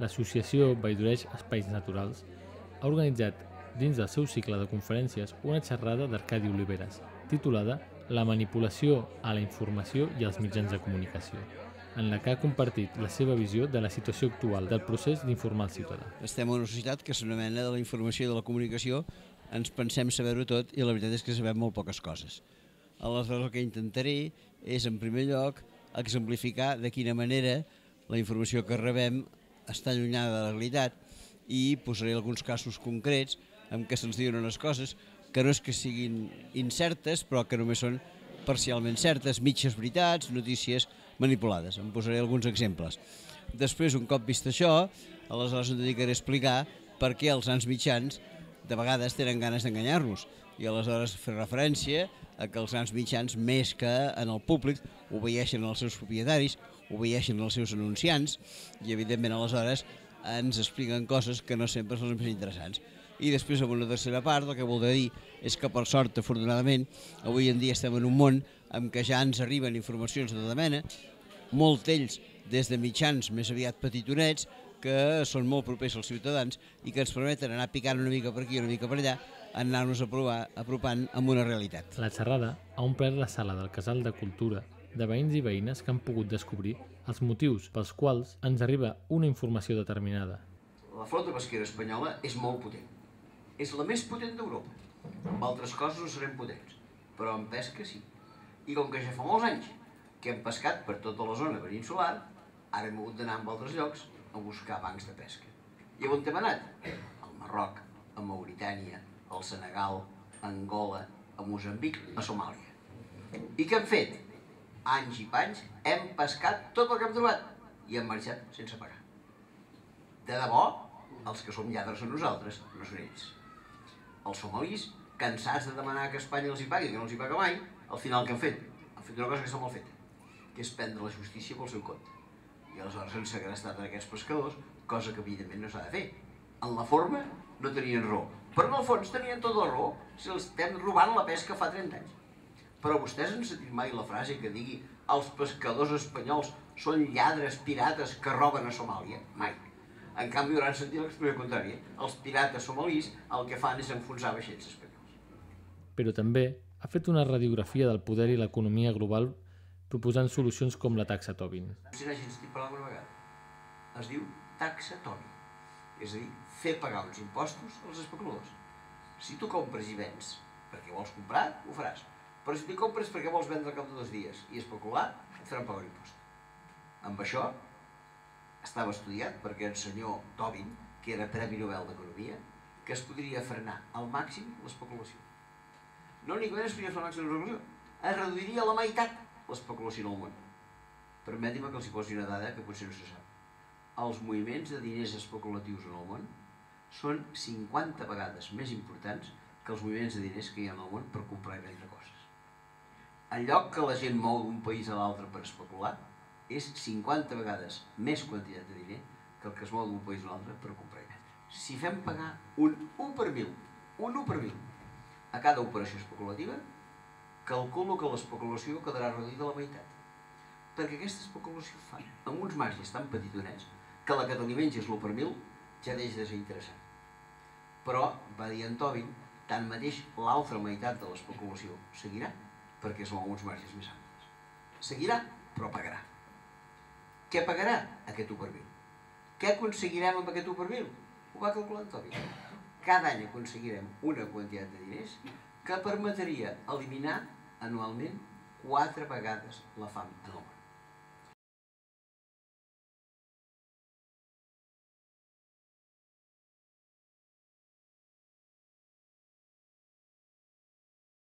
l'associació Valldoreig Espais Naturals ha organitzat dins del seu cicle de conferències una xerrada d'Arcadi Oliveres, titulada La manipulació a la informació i als mitjans de comunicació, en la que ha compartit la seva visió de la situació actual del procés d'informar el ciutadà. Estem en una societat que s'anomena de la informació i de la comunicació, ens pensem saber-ho tot i la veritat és que sabem molt poques coses. Aleshores el que intentaré és, en primer lloc, exemplificar de quina manera la informació que rebem està allunyada de la realitat i posaré alguns casos concrets en què se'ns diuen unes coses que no és que siguin incertes, però que només són parcialment certes, mitges veritats, notícies manipulades. En posaré alguns exemples. Després, un cop vist això, aleshores em dedicaré a explicar per què els grans mitjans de vegades tenen ganes d'enganyar-nos i aleshores fer referència a que els grans mitjans, més que en el públic, obeeixen als seus propietaris, obeeixen als seus anunciants i evidentment aleshores ens expliquen coses que no sempre són més interessants. I després, en una tercera part, el que voldrà dir és que, per sort, afortunadament, avui en dia estem en un món en què ja ens arriben informacions de tota mena, molts d'ells des de mitjans més aviat petitonets, que són molt propers als ciutadans i que ens permeten anar picant una mica per aquí, una mica per allà, anar-nos apropant amb una realitat. La xerrada ha omplert la sala del Casal de Cultura de veïns i veïnes que han pogut descobrir els motius pels quals ens arriba una informació determinada. La flota pesquera espanyola és molt potent. És la més potent d'Europa. Amb altres coses no serem potents, però en pesca sí. I com que ja fa molts anys que hem pescat per tota la zona peninsular, ara hem hagut d'anar a altres llocs a buscar bancs de pesca. I on hem anat? Al Marroc, a Mauritània, al Senegal, a Angola, a Moçambic, a Somàlia. I què hem fet? Anys i panys hem pescat tot el que hem trobat i hem marxat sense pagar. De debò, els que som lladres són nosaltres, no són ells. Els somalis, cansats de demanar que Espanya els hi pagui, que no els hi paga mai, al final què han fet? Han fet una cosa que està molt feta, que és prendre la justícia pel seu compte i aleshores han segrestat aquests pescadors, cosa que evidentment no s'ha de fer. En la forma no tenien raó, però en el fons tenien tota la raó si els estem robant la pesca fa 30 anys. Però vostès han sentit mai la frase que digui els pescadors espanyols són lladres pirates que roben a Somàlia? Mai. En canvi, hauran sentit l'expressió contrària. Els pirates somalis el que fan és enfonsar vaixells espanyols. Però també ha fet una radiografia del poder i l'economia global proposant solucions com la taxa Tobin. Si n'hagi sentit parlar alguna vegada. Es diu taxa Tobin. És a dir, fer pagar uns impostos als especuladors. Si tu compres i vens perquè vols comprar, ho faràs. Però si tu compres perquè vols vendre cap de dos dies i especular, et faran pagar un impost. Amb això estava estudiat perquè el senyor Tobin, que era Premi Nobel d'Economia, que es podria frenar al màxim l'especulació. No únicament es podria frenar al màxim l'especulació, es reduiria la meitat l'especulació en el món. Permeti-me que els hi posi una dada que potser no se sap. Els moviments de diners especulatius en el món són 50 vegades més importants que els moviments de diners que hi ha en el món per comprar i vendre En lloc que la gent mou d'un país a l'altre per especular, és 50 vegades més quantitat de diner que el que es mou d'un país a l'altre per comprar. Si fem pagar un 1 per 1.000, un 1 per 1.000, a cada operació especulativa, calculo que l'especulació quedarà reduïda a la meitat. Perquè aquesta especulació fa amb uns marges tan petitonets que la que te li menges l'1 per 1.000 ja deixa de ser interessant. Però, va dir en Tobin, tanmateix l'altra meitat de l'especulació seguirà, perquè mou uns marges més amplis. Seguirà, però pagarà. Què pagarà aquest 1 per 1.000? Què aconseguirem amb aquest 1 per 1.000? Ho va calcular en Tobin. Cada any aconseguirem una quantitat de diners que permetria eliminar anualment quatre vegades la fam en el món.